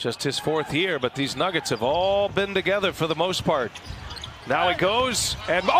Just his fourth year, but these Nuggets have all been together for the most part. Now he goes, and oh!